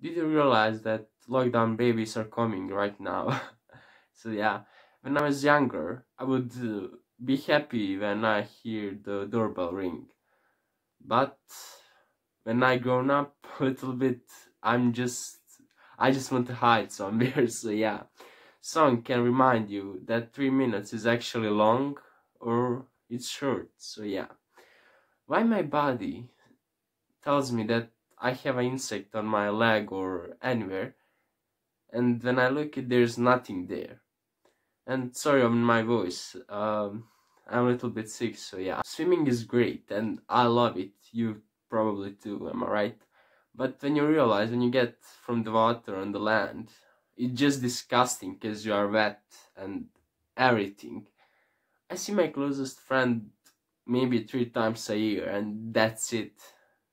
did you realize that lockdown babies are coming right now? so yeah, when I was younger, I would uh, be happy when I hear the doorbell ring. But when I grown up a little bit, I'm just I just want to hide somewhere. So yeah, song can remind you that three minutes is actually long or it's short. So yeah, why my body tells me that I have an insect on my leg or anywhere, and when I look there's nothing there. And sorry on my voice, um, I'm a little bit sick, so yeah. Swimming is great, and I love it. You probably too, am I right? But when you realize, when you get from the water on the land, it's just disgusting because you are wet and everything. I see my closest friend maybe three times a year, and that's it.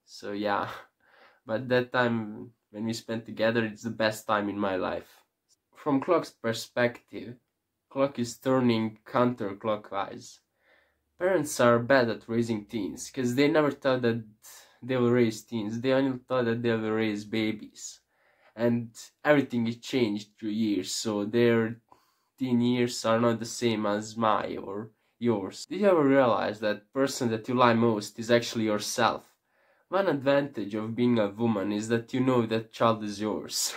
So yeah. but that time when we spent together it's the best time in my life. From clock's perspective clock is turning counterclockwise. Parents are bad at raising teens because they never thought that they will raise teens. They only thought that they will raise babies. And everything is changed through years so their teen years are not the same as my or yours. Did you ever realize that person that you like most is actually yourself one advantage of being a woman is that you know that child is yours.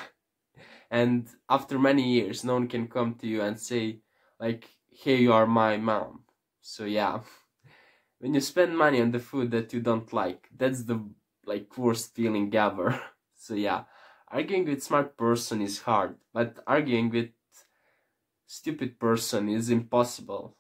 and after many years, no one can come to you and say, like, hey, you are my mom. So yeah, when you spend money on the food that you don't like, that's the like worst feeling ever. so yeah, arguing with smart person is hard, but arguing with stupid person is impossible.